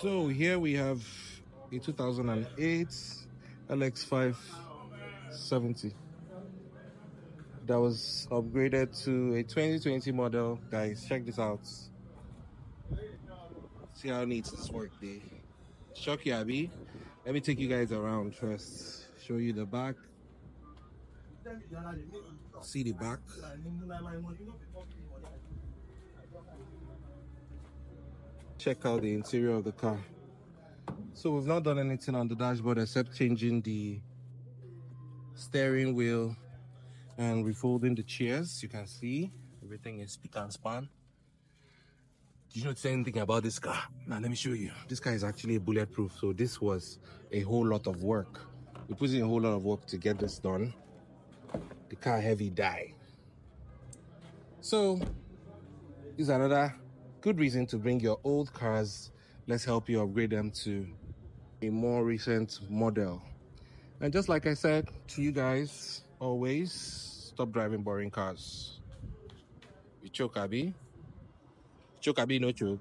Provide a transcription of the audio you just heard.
So here we have a 2008 LX570 that was upgraded to a 2020 model. Guys, check this out. See how neat this work day. Shocky Abby. Let me take you guys around first. Show you the back. See the back. Check out the interior of the car. So we've not done anything on the dashboard except changing the steering wheel and refolding the chairs. You can see everything is spick and span. Did you not say anything about this car? Now let me show you. This car is actually bulletproof. So this was a whole lot of work. We put in a whole lot of work to get this done. The car heavy die. So is another good reason to bring your old cars. Let's help you upgrade them to a more recent model. And just like I said to you guys, always stop driving boring cars. You choke, Abby. Choke, Abby, no choke.